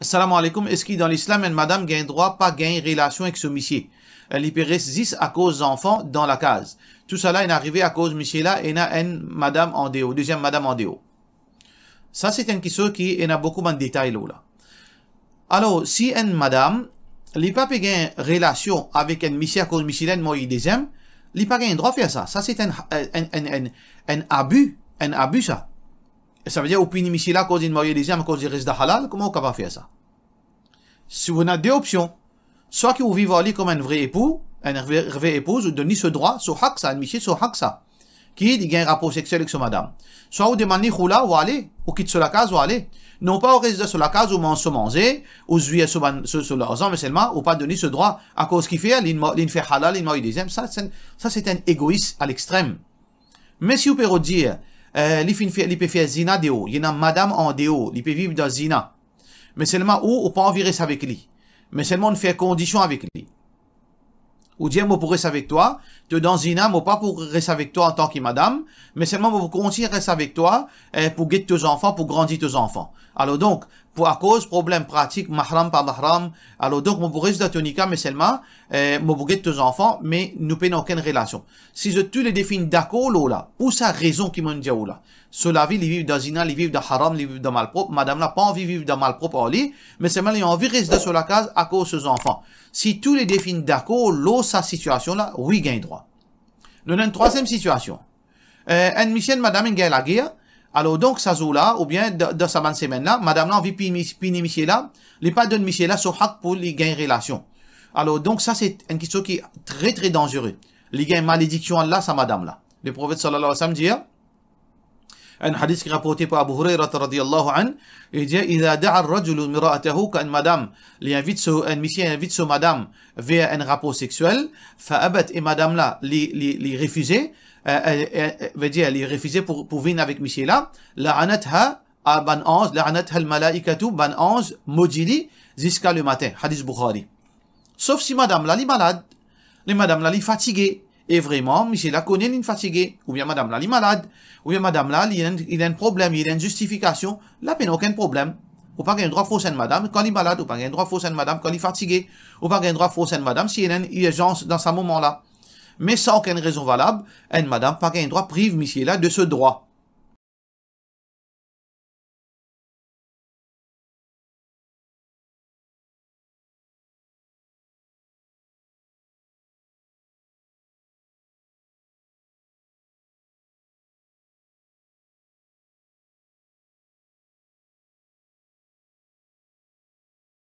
Salam alaikum, est-ce que dans l'islam, une madame gagne droit pas gagne relation avec ce monsieur? Elle reste à cause d'enfants dans la case. Tout cela est arrivé à cause de monsieur là et a une madame en déo, deuxième madame en déo. Ça, c'est une question qui a beaucoup de détails là. Alors, si une madame, n'a pas une relation avec un monsieur à cause de monsieur là, moi, deuxième, n'a pas gagne droit faire ça. Ça, c'est un, un, un, un, abus, un abus ça. Ça veut dire, au monsieur là, cause d'une mariée à cause du reste halal, comment on peut faire ça? Si vous avez deux options, soit que vous vivez comme un vrai époux, un vrai épouse, vous donnez ce droit, sur hak ça, sur hak ça, qui dit un rapport sexuel avec ce madame. Soit vous demandez khoula ou aller, ou quitte sur la case ou aller. Non pas au résider sur la case ou se manger, ou jouer sur, sur leurs mais seulement, ou pas donner ce droit à cause qu'il fait, l'in fait halal, l'in deuxième. Ça, ça c'est un égoïste à l'extrême. Mais si vous pouvez dire, euh, il peut faire zina de haut, il y a une madame en de haut, il peut vivre dans zina. Mais seulement où, on peut en virer avec lui. Mais seulement on fait condition avec lui. Ou dire, moi, pour rester avec toi, te dans zina, pas pour rester avec toi en tant que madame, mais seulement pour continuer à rester avec toi, euh, pour guider tes enfants, pour grandir tes enfants. Alors donc, pour à cause problème pratique, mahram pas mahram, alors donc, rester dans ton mais seulement, euh, pour guider tes enfants, mais nous n'avons aucune relation. Si je tu les définis d'accord, là, pour sa raison qui m'ont dit, là, sur la vie, ils vivent dans zina, ils vivent dans haram, ils vivent dans malpropre, madame n'a pas envie de vivre dans malpropre en lit, mais seulement, ils ont envie de rester sur la case à cause de ses enfants. Si tous les définissent d'accord, l'eau, sa situation là, oui, gagne droit. Nous avons une troisième situation. Euh, un mission, madame, gagne la guerre. Alors, donc, ça là, ou bien, dans sa bonne semaine là, madame là, envie de monsieur là, les pas de là, sur hak pour les gagner relation. Alors, donc, ça, c'est une question qui est très, très dangereuse. Les gagne malédiction là, sa madame là. Le prophète sallallahu alayhi wa sallam dit, أن حديث كي رابورتي با أبو هريرة رضي الله عنه اجا إذا دعا الرجل امرأته كأن مدام لي انفيتسو أن ميسي انفيتسو مدام في ان رابو سيكسوال فأبت إي مدام لا لي لي لي ريفوزي فيجي لي ريفوزي بور بور فين افيك ميسي لا. لعنتها بان اونز لعنتها الملائكة بان اونز موجيلي جيسكا لو ماتين حديث بخاري. سوف سي مدام لا لي مالاد لي مدام لا لي فاتيغي et vraiment, monsieur la connaît, il ou bien madame là, il est malade, ou bien madame là, il a, il a un problème, il a une justification, là, il n'y a aucun problème. Ou pas un droit faux madame quand il est malade, ou pas un droit faux madame quand il est fatigué, ou pas un droit faux madame s'il y a une urgence dans ce moment-là. Mais sans aucune raison valable, une madame, pas un droit prive monsieur là de ce droit.